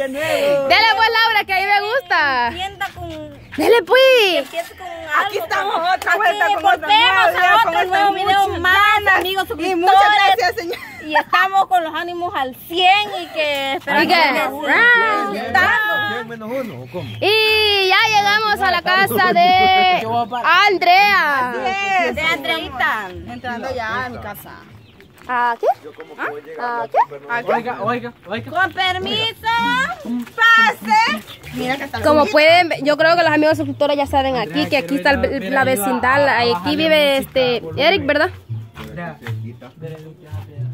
de nuevo. Dele pues Laura, que a mí me gusta. Con... Dele pues. Con algo. Aquí estamos con- otra vuelta Aquí con otro volvemos nuevo otro nuevo video más, amigos Y suscriptores. muchas gracias, señor. Y estamos con los ánimos al 100 y que esperamos ¿Y que les gustando. ¿Quién menos uno o cómo? Y ya llegamos a la casa de Andrea. De Andreita. Entrando ya a mi casa. ¿A qué? ¿A qué? Oiga, oiga, oiga. Con permiso. Pase. Mira que está Como pueden, ver, yo creo que los amigos suscriptores ya saben aquí que aquí está la vecindad, aquí vive este Eric, ¿verdad? El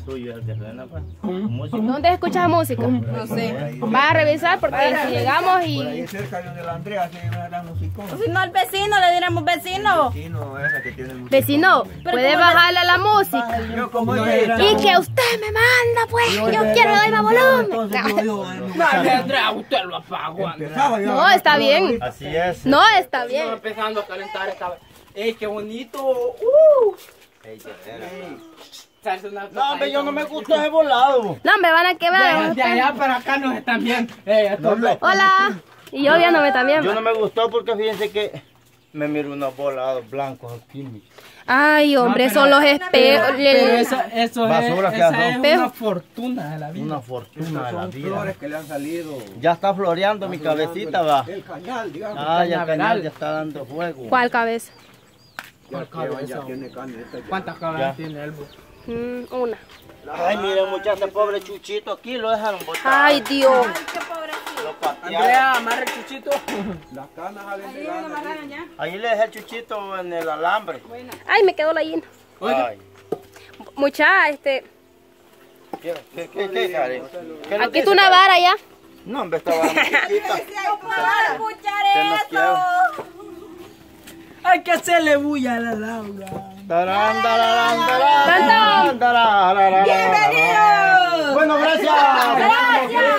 tuyo es el que suena, pues. Música. ¿Dónde escuchas música? No sé. Va a revisar porque si llegamos Por ahí y cerca de donde la Andrea se una gran musicón. Si no al vecino, le diremos vecino. Vecino es la que tiene musicón. vecino, puede bajarle a la música. Yo como ella. Y que usted me manda, pues, yo quiero darle más volumen. Yo No, Andrea, usted lo apagó, yo. No, está bien. Así es. No, está Estaba bien. empezando a calentar esta vez. ¡Ey, qué bonito! ¡Uh! Salsa una No, hombre, yo no me gustó ese volado. No, me van a quemar. de allá para acá nos están viendo. No, no. Hola. Y yo viéndome también. Yo no me gustó porque fíjense que me miro unos volados blancos aquí. Ay, hombre, No, pero- son los espejos. Pero eso, eso Basura es, que esa hace. es una fortuna de la vida. Una fortuna de la Son vida. flores que le han salido. Ya está floreando mi cabecita, va. El cañal, digamos. Ah, ya el cañal ya está dando fuego. ¿Cuál cabeza? caneta. ya. ¿Cuántas cabezas tiene el Mm, una. Ay, miren muchachos, pobre chuchito aquí lo dejaron botar. Ay, Dios. Lo patearon. Andrea, amarra el chuchito. Las canas. Ahí le dejé el chuchito en el alambre. Ay, me quedó la llena. Ay. Mucha, este. ¿Qué, qué, qué, qué, Karen? ¿Qué es lo Aquí una vara ya. No, hombre, chiquita. escuchar nos quedó. Hay que hacerle bulla a la Laura. ¡Bienvenidos! Bueno, gracias. Gracias.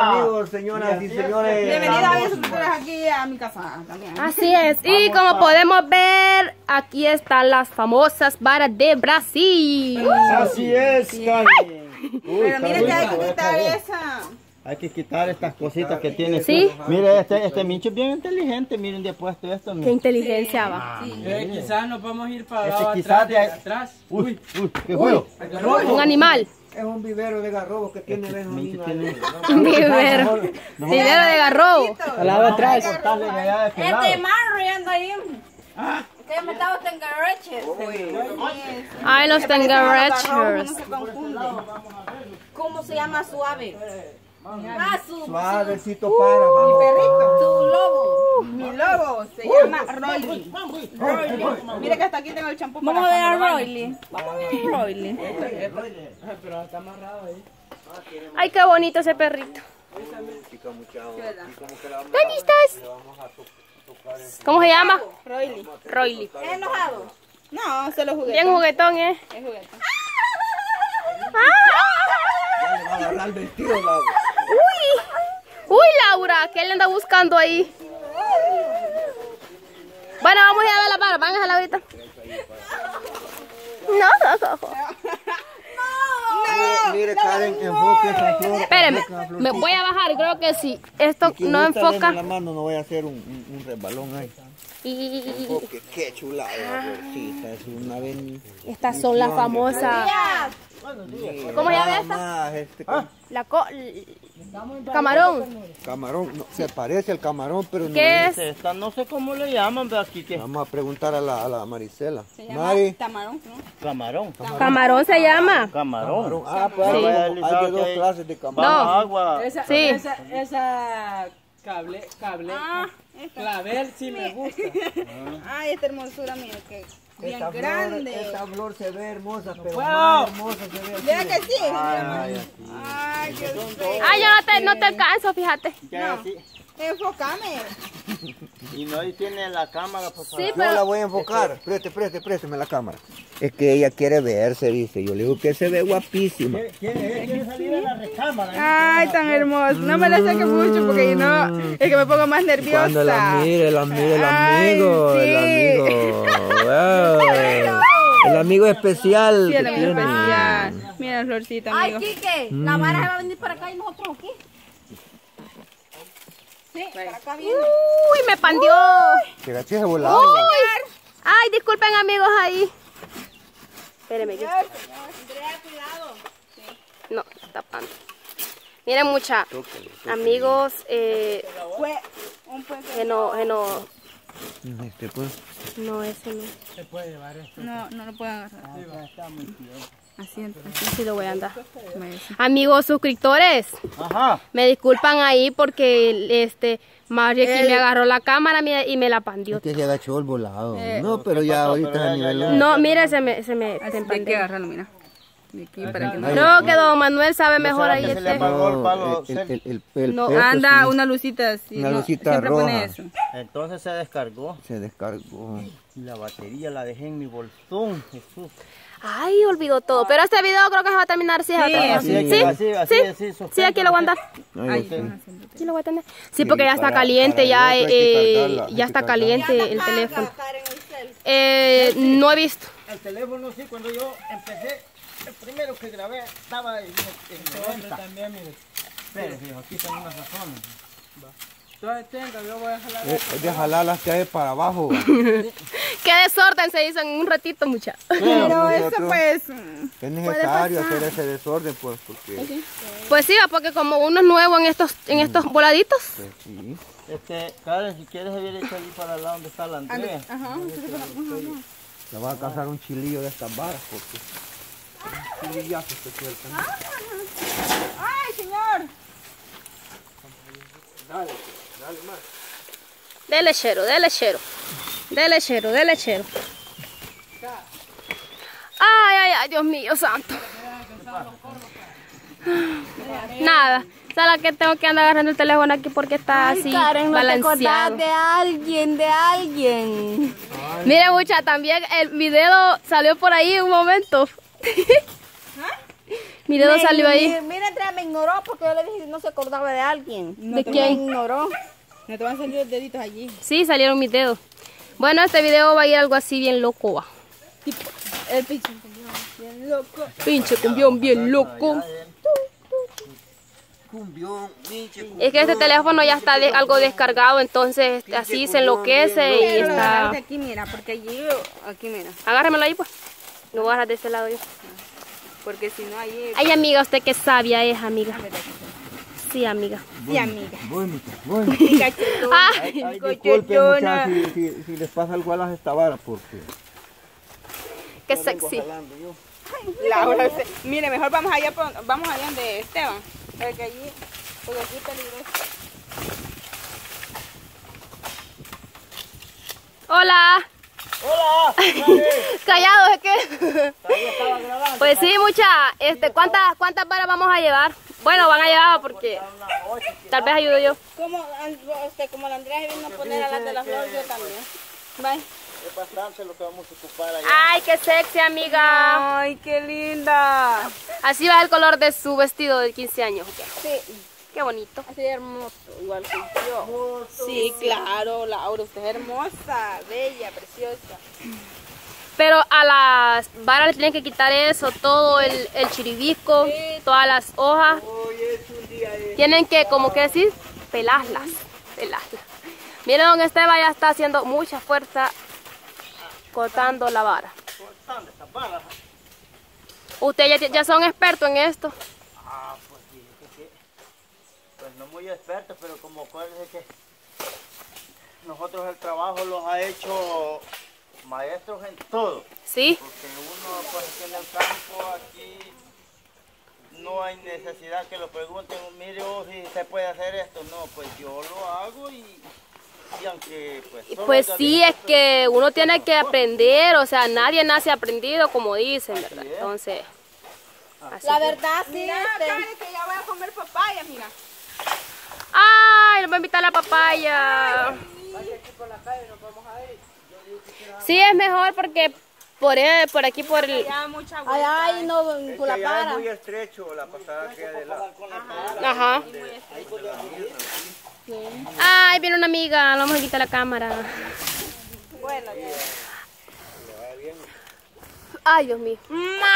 Amigos, señoras y señores. Bienvenida a aquí a mi casa también. Así es. Y como podemos ver, aquí están las famosas varas de Brasil. Así es, Karen. Uy, Pero miren que que quitar esa. Hay que quitar estas cositas que tiene. Sí. Mire, este, este mincho es bien inteligente. Miren, de puesto esto. Qué inteligencia va. Eh, quizás nos vamos a ir para quizás atrás. de- atrás. Uy, uy, qué. Un animal. Es un vivero de garrobo que tiene Benjamín. tiene. ahí. Un vivero. Vivero de garrobo. Al lado atrás. Lado. Este man riendo ahí. Usted me estaba en garaches. Ay, los confunde. ¿Cómo se llama suave? Ah, su, Suavecito para. vamos. su lobo. Mi logo se llama Roily. Roily. Mira que hasta aquí tengo el champú para Vamos a ver a Roily. Vamos a ver a Roily. Pero está amarrado ahí. Ay, qué bonito ese perrito. ¿Dónde estás? ¿Cómo se llama? Roily. Roily. ¿Es enojado? No, se lo jugué. Bien juguetón, ¿eh? Es juguetón. Ya le va a agarrar el vestido. Uy, Laura, ¿qué le anda buscando ahí? Bueno, vamos a ir a ver la vara, van a dejarla ahorita. No, no, no. Mire, mire, Karen, enfoque esa flor. Espérenme, me voy a bajar, creo que sí. Esto que no enfoca. la mano, no voy a hacer un, un, un resbalón ahí. Y Enfoque, qué chulada la florcita. Es una ven... estas son las famosas. ¿Cómo se llama esta? este, La co camarón. camarón. No, se parece al camarón, pero no ¿Qué es? Esta no sé cómo le llaman, pero aquí que Vamos a preguntar a la, a la Maricela. Se llama Mari. tamarón, ¿no? camarón. Camarón se llama. Camarón. Ah, pues Sí. hay, hay de dos clases de camarón. No. agua. Esa, Sí. esa, esa cable, cable, Ah, esta. clavel sí me gusta. Ay, esta hermosura, mira, que bien Esta flor, grande. esta flor se ve hermosa, pero puedo. más hermosa se ve así. Vea que sí. Ay, Ay, mío. Ay, yo no te, no te alcanzo, fíjate. Ya. Enfócame. Y no ahí tiene la cámara, por favor. Sí, Yo la voy a enfocar. Preste, preste, présteme la cámara. Es que ella quiere verse, dice. Yo le digo que se ve guapísima. quiere salir a la recámara. Ay, tan hermoso. No me la saque mucho porque si no es que me pongo más nerviosa. Cuando la mire, la mire el Ay, amigo, el sí. amigo. Wow. El amigo especial Sí, que el amigo tiene. especial. Mira, Florcita, Ay. Quique, la vara se va a venir para acá y nosotros aquí. Sí, para acá viene. Uy, me pandió. Volado. Uy. Ay, disculpen amigos ahí. Espérenme. que- No, está tapando. Miren mucha. Amigos, eh, Fue un que no, que no, Este, pues. no, ese no. No, no lo pueden agarrar. Así, así. Sí lo voy a andar. Amigos suscriptores, Ajá. me disculpan ahí porque este Mario aquí me agarró la cámara mira, y me la pandió. Que se agachó el volado. no, pero ya ahorita es a nivel. No, mire, se me, se me, se Así hay que empandió. agarrarlo, mira. Aquí para que no. Creo que don Manuel sabe mejor ahí este. el? No, el, el, Anda sí una lucita así. Una no, lucita roja. eso. Entonces se descargó. se descargó. Y la batería la dejé en mi bolsón. Jesús. Ay, olvidó todo. Pero este video creo que se va a terminar así. Sí, así. Así, Sí, así, así, sí, así, sí, aquí lo voy a andar. Sí, lo voy a tener. Sí, porque ya está para- caliente, ya, eh, ya está caliente el teléfono. Eh, no he visto. El teléfono sí, cuando yo empecé, el primero que grabé estaba en, en 90. también, mire. Espere, fijo, aquí están unas razones. Entonces tenga, yo voy a jalar. Es es de jalar las que hay para abajo. Qué desorden se hizo en un ratito, muchachos. Pero eso nosotros- pues... mm, Es necesario hacer ese desorden, pues, porque. Pues sí, va, porque como uno es nuevo en estos, en estos voladitos. Pues sí. Este, Karen, si quieres, hubiera hecho allí para el lado donde está la Andrea. Le va a cazar un chilillo de estas varas, porque. Chilillazos se sueltan. ¡Ay, señor! De lechero, de lechero. De lechero, de lechero. Ay, ay, ay, Dios mío, santo. Nada. ¿Sabes que tengo que andar agarrando el teléfono aquí porque está así Karen, no te balanceado? de alguien, de alguien. Mire, mucha, también el video salió por ahí un momento. Mi dedo Me- salió ahí. mi- Mira, Andrea me ignoró porque yo le dije que no se acordaba de alguien. ¿De Me quién? ignoró. Me te van a salir los deditos allí. Sí, salieron mis dedos. Bueno, este video va a ir algo así bien loco, va. El pinche. Bien loco. Pinche cumbión bien loco. Cumbión, pinche Es que este teléfono ya está de- algo descargado, entonces así se enloquece y está... aquí, mira, porque allí, aquí, mira. Agárremelo ahí, pues. Lo voy a agarrar de este lado yo. Porque si no, allí. Ay, amiga, usted qué sabia es, amiga. Sí, amiga. Sí, amiga. Mucha, voy. Cachetón. Ay, Ay, disculpen, muchachos, si, si, si les pasa algo a las esta vara, porque. qué sexy. Laura, mire, mejor vamos allá, por- vamos allá donde Esteban. Porque allí, porque aquí es peligroso. Hola. ¡Hola! Callado, es que. Pues sí, mucha. Este, ¿cuántas, ¿Cuántas varas vamos a llevar? Bueno, van a llevar porque tal vez ayudo yo. Como, este, como la Andrea vino a poner a las de las flores, yo también. Bye. Es bastante lo que vamos a ocupar allá. Ay, qué sexy, amiga. Ay, qué linda. Así va el color de su vestido de 15 años. Sí, Qué bonito. así de hermoso, igual que yo. Sí, claro, Laura, usted es hermosa, bella, preciosa. Pero a las varas le tienen que quitar eso, todo el, el chiribisco, todas las hojas. Tienen que, como que decir, pelarlas. Pelarlas. Miren, don Esteban ya está haciendo mucha fuerza cortando la vara. Cortando estas balas. Ustedes ya, ya son expertos en esto. Ah, pues pues no muy experto, pero como acuérdense que nosotros el trabajo los ha hecho maestros en todo. ¿Sí? Porque uno pues aquí en el campo, aquí no hay necesidad que lo pregunten, mire oh, si se puede hacer esto. No, pues yo lo hago y, y aunque pues... Pues sí, es que uno tiene que aprender, o sea, nadie nace aprendido, como dicen, ¿verdad? es. Entonces, así La que- verdad, sí. Mira, este, Karen, que ya voy a comer papaya, mira. ¡Ay! Nos va a invitar a la papaya. Sí, es mejor porque por, eh, por aquí, por el... Ay, vuelta. ay, no, que la allá es para. muy estrecho la pasada que de la. Ajá. Ay, viene una amiga, vamos a quitar la cámara. Bueno, Ay, Dios mío. ¡Mari!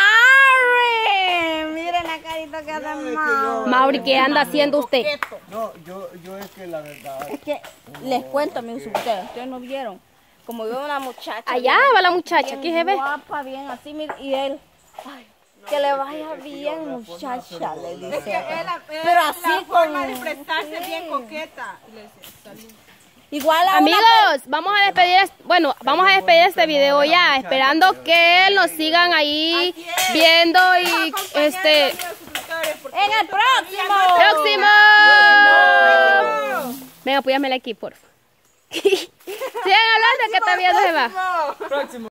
Miren la carita que hace Mauri. Mauri, ¿qué anda haciendo usted? No, yo, yo es que la verdad. Es que les cuento, amigos, ustedes, ustedes no vieron. Como veo una muchacha. Allá va la muchacha, aquí se ve. Guapa, bien así, y él. Ay, que le vaya bien, muchacha, le dice. Pero así la forma de expresarse bien coqueta. Le dice. Igual a una Amigos, vamos a despedir, es- bueno, vamos a despedir este video ya, esperando que nos sigan ahí viendo y este En el próximo. próximo. Venga, apóyamela aquí, por favor. Sigan hablando que todavía no se va. Próximo.